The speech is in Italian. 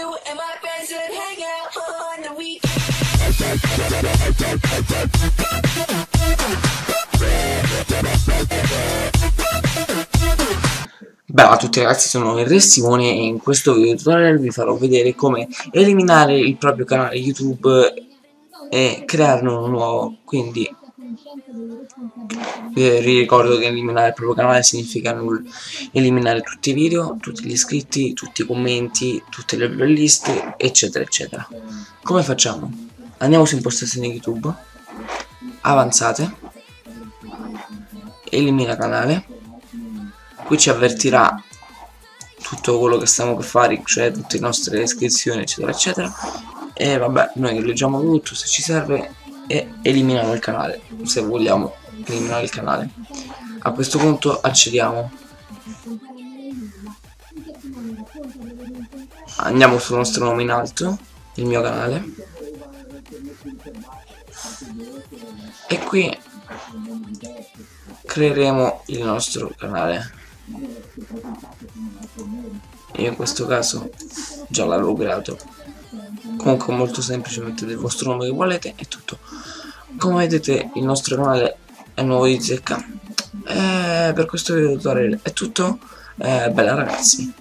you and my friends would hang out on the weekend. Bella a tutti ragazzi, sono il Re Simone e in questo video tutorial vi farò vedere come eliminare il proprio canale YouTube e crearne uno nuovo. Quindi vi ricordo che eliminare il proprio canale significa eliminare tutti i video, tutti gli iscritti, tutti i commenti, tutte le playlist, eccetera eccetera. Come facciamo? Andiamo su impostazioni YouTube, avanzate, elimina canale qui ci avvertirà tutto quello che stiamo per fare, cioè tutte le nostre iscrizioni eccetera eccetera e vabbè noi leggiamo tutto se ci serve e eliminiamo il canale se vogliamo eliminare il canale. A questo punto accediamo. Andiamo sul nostro nome in alto il mio canale. E qui creeremo il nostro canale. Io in questo caso già l'avevo creato comunque molto semplice mettete il vostro nome che volete e tutto. Come vedete il nostro canale è nuovo di zecca. E per questo video tutorial è tutto. Eh, bella ragazzi